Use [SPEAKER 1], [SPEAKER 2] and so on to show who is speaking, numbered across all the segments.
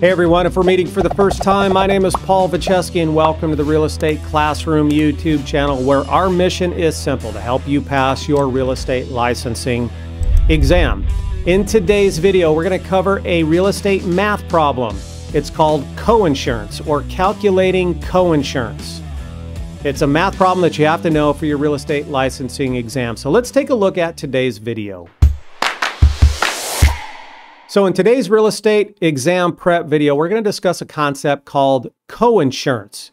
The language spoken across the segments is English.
[SPEAKER 1] Hey everyone, if we're meeting for the first time, my name is Paul Vojchehoske and welcome to the Real Estate Classroom YouTube channel where our mission is simple to help you pass your real estate licensing exam. In today's video, we're going to cover a real estate math problem. It's called coinsurance or calculating coinsurance. It's a math problem that you have to know for your real estate licensing exam. So let's take a look at today's video. So in today's real estate exam prep video, we're going to discuss a concept called coinsurance.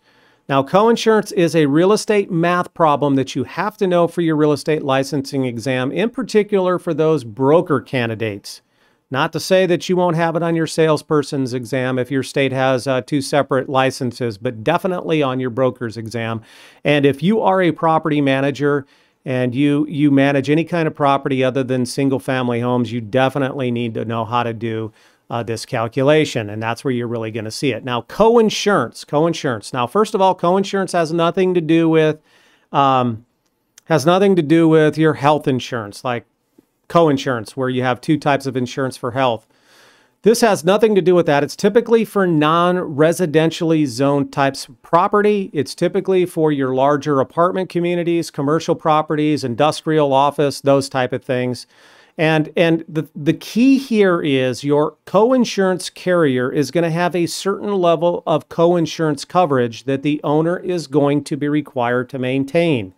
[SPEAKER 1] Now, coinsurance is a real estate math problem that you have to know for your real estate licensing exam, in particular for those broker candidates. Not to say that you won't have it on your salesperson's exam if your state has uh, two separate licenses, but definitely on your broker's exam. And if you are a property manager, and you you manage any kind of property other than single family homes, you definitely need to know how to do uh, this calculation, and that's where you're really going to see it. Now, coinsurance, coinsurance. Now, first of all, coinsurance has nothing to do with um, has nothing to do with your health insurance, like coinsurance, where you have two types of insurance for health. This has nothing to do with that. It's typically for non-residentially zoned types of property. It's typically for your larger apartment communities, commercial properties, industrial office, those type of things. And, and the, the key here is your coinsurance carrier is going to have a certain level of coinsurance coverage that the owner is going to be required to maintain.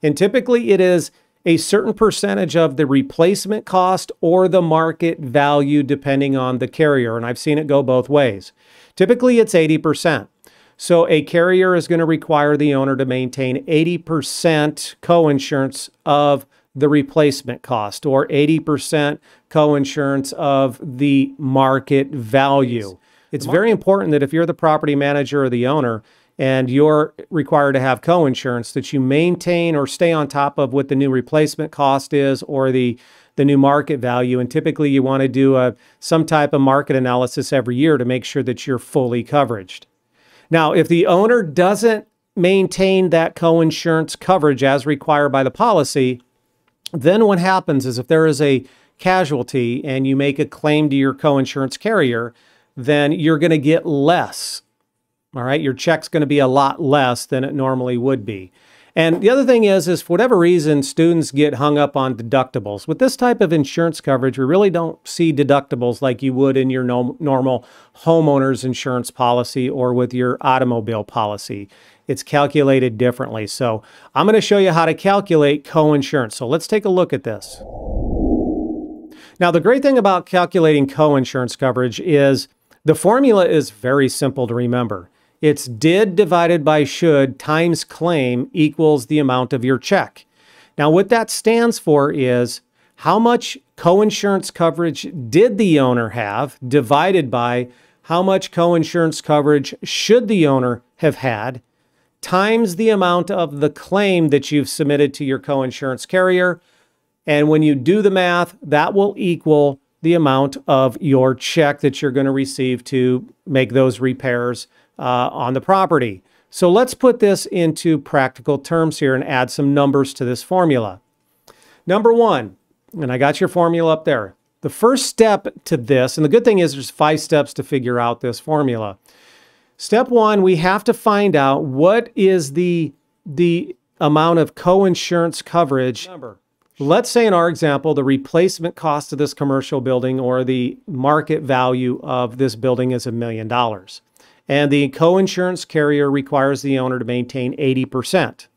[SPEAKER 1] And typically it is a certain percentage of the replacement cost or the market value, depending on the carrier. And I've seen it go both ways. Typically, it's 80%. So a carrier is going to require the owner to maintain 80% coinsurance of the replacement cost or 80% coinsurance of the market value. It's very important that if you're the property manager or the owner, and you're required to have coinsurance that you maintain or stay on top of what the new replacement cost is or the the new market value and typically you want to do a some type of market analysis every year to make sure that you're fully covered. Now, if the owner doesn't maintain that coinsurance coverage as required by the policy, then what happens is if there is a casualty and you make a claim to your coinsurance carrier, then you're going to get less all right, your check's going to be a lot less than it normally would be. And the other thing is, is for whatever reason, students get hung up on deductibles. With this type of insurance coverage, we really don't see deductibles like you would in your no, normal homeowner's insurance policy or with your automobile policy. It's calculated differently. So I'm going to show you how to calculate coinsurance. So let's take a look at this. Now, the great thing about calculating coinsurance coverage is the formula is very simple to remember. It's did divided by should times claim equals the amount of your check. Now, what that stands for is how much coinsurance coverage did the owner have divided by how much coinsurance coverage should the owner have had times the amount of the claim that you've submitted to your coinsurance carrier. And when you do the math, that will equal the amount of your check that you're going to receive to make those repairs uh, on the property. So let's put this into practical terms here and add some numbers to this formula. Number one, and I got your formula up there. The first step to this, and the good thing is there's five steps to figure out this formula. Step one, we have to find out what is the, the amount of co-insurance coverage. Number. Let's say in our example, the replacement cost of this commercial building or the market value of this building is a million dollars and the co-insurance carrier requires the owner to maintain 80%.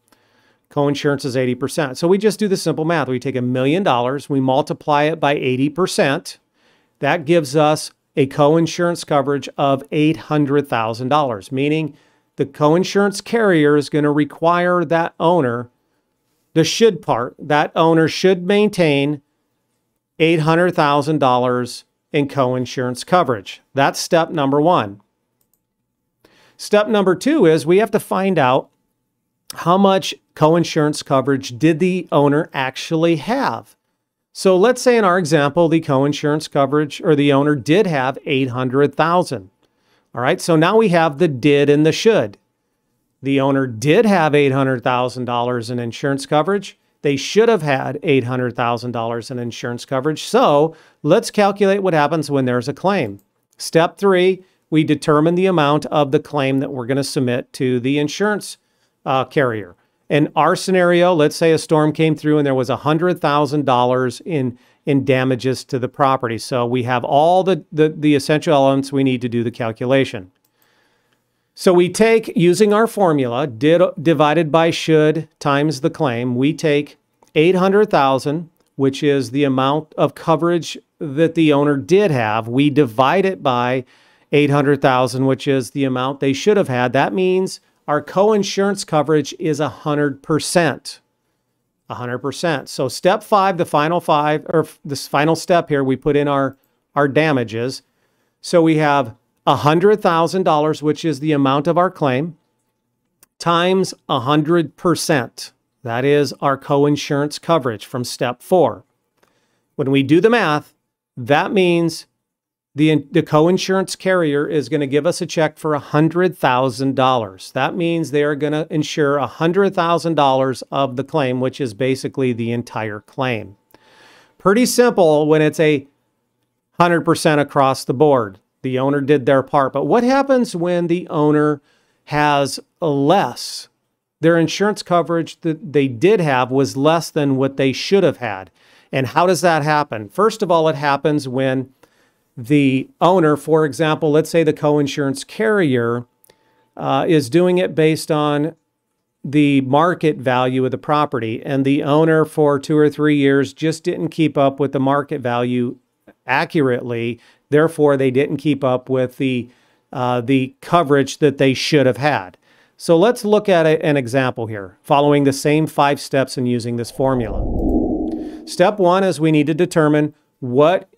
[SPEAKER 1] Co-insurance is 80%. So we just do the simple math. We take a million dollars, we multiply it by 80%. That gives us a co-insurance coverage of $800,000, meaning the co-insurance carrier is going to require that owner, the should part, that owner should maintain $800,000 in co-insurance coverage. That's step number one. Step number two is we have to find out how much coinsurance coverage did the owner actually have. So let's say in our example, the coinsurance coverage or the owner did have 800,000. All right, so now we have the did and the should. The owner did have $800,000 in insurance coverage. They should have had $800,000 in insurance coverage. So let's calculate what happens when there's a claim. Step three, we determine the amount of the claim that we're going to submit to the insurance uh, carrier. In our scenario, let's say a storm came through and there was $100,000 in in damages to the property. So we have all the, the, the essential elements we need to do the calculation. So we take, using our formula, did, divided by should times the claim, we take 800,000, which is the amount of coverage that the owner did have. We divide it by 800,000, which is the amount they should have had. That means our co-insurance coverage is 100%. 100%. So step five, the final five, or this final step here, we put in our, our damages. So we have $100,000, which is the amount of our claim, times 100%. That is our co-insurance coverage from step four. When we do the math, that means the, the co-insurance carrier is going to give us a check for $100,000. That means they are going to insure $100,000 of the claim, which is basically the entire claim. Pretty simple when it's a 100% across the board. The owner did their part. But what happens when the owner has less? Their insurance coverage that they did have was less than what they should have had. And how does that happen? First of all, it happens when the owner, for example, let's say the co-insurance carrier uh, is doing it based on the market value of the property, and the owner for two or three years just didn't keep up with the market value accurately. Therefore, they didn't keep up with the uh, the coverage that they should have had. So let's look at a, an example here, following the same five steps and using this formula. Step one is we need to determine what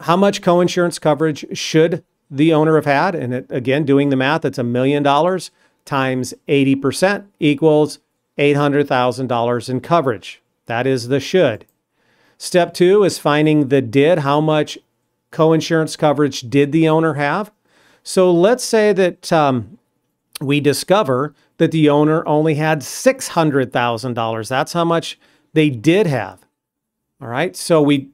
[SPEAKER 1] how much coinsurance coverage should the owner have had? And it, again, doing the math, it's a million dollars times 80% equals $800,000 in coverage. That is the should. Step two is finding the did. How much coinsurance coverage did the owner have? So let's say that um, we discover that the owner only had $600,000. That's how much they did have. All right. So we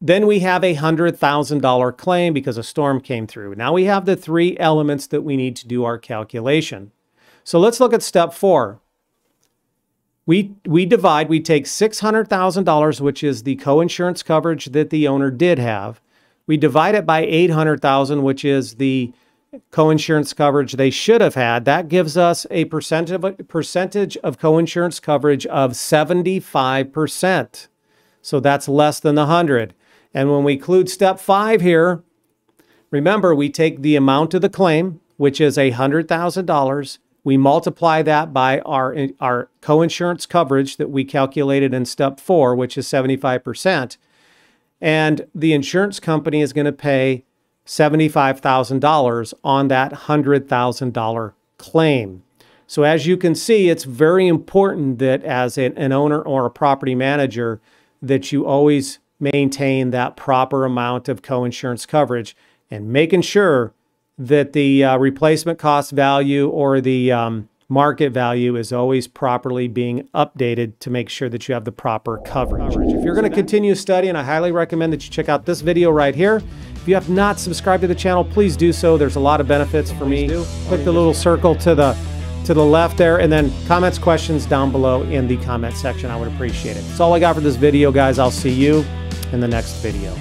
[SPEAKER 1] then we have a $100,000 claim because a storm came through. Now we have the three elements that we need to do our calculation. So let's look at step four. We, we divide, we take $600,000, which is the coinsurance coverage that the owner did have. We divide it by 800,000, which is the coinsurance coverage they should have had. That gives us a percentage of, percentage of coinsurance coverage of 75%. So that's less than the 100. And when we include step five here, remember we take the amount of the claim, which is $100,000. We multiply that by our, our coinsurance coverage that we calculated in step four, which is 75%. And the insurance company is going to pay $75,000 on that $100,000 claim. So as you can see, it's very important that as an owner or a property manager, that you always maintain that proper amount of coinsurance coverage and making sure that the uh, replacement cost value or the um, market value is always properly being updated to make sure that you have the proper coverage. If you're going to continue studying, I highly recommend that you check out this video right here. If you have not subscribed to the channel, please do so. There's a lot of benefits for me. Click the little circle to the to the left there, and then comments, questions down below in the comment section. I would appreciate it. That's all I got for this video, guys. I'll see you in the next video.